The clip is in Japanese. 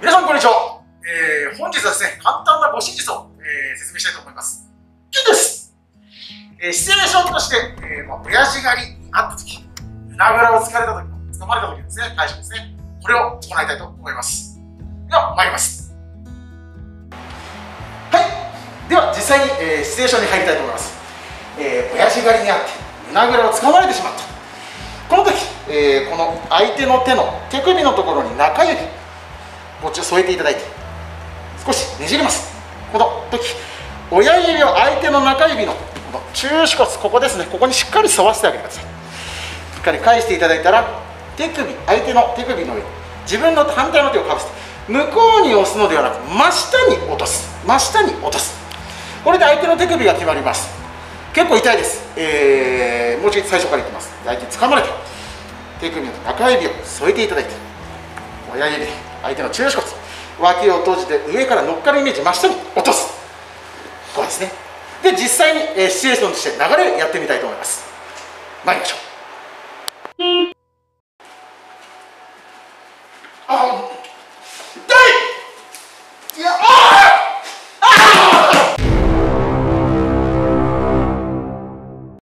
皆さんこんにちは、えー、本日はですね簡単なご真実を、えー、説明したいと思います。キュです、えー、シチュエーションとして、えーまあ、親父狩りにあった時胸ぐらを突かれた時掴まれた時ですね対処ですね。これを行いたいと思います。では参ります。はい。では実際に、えー、シチュエーションに入りたいと思います、えー、親父狩りにあって胸ぐらを掴まれてしまった。この時、えー、この相手の手の手首のところに中指こっちを添えていただいて少しねじります。この時親指を相手の中指のこの中指骨ここですね。ここにしっかり沿わせてあげてください。しっかり返していただいたら手首相手の手首の上自分の反対の手をかぶせて向こうに押すのではなく真下に落とす。真下に落とす。これで相手の手首が決まります。結構痛いです、えー、もう一度最初からいきます。相手掴まれて手首の中指を添えていただいて親指。相手の中腰骨脇を閉じて上から乗っかるイメージ真下に落とす。こうですね。で実際に、えー、シチュエーションとして流れやってみたいと思います。参りましょう。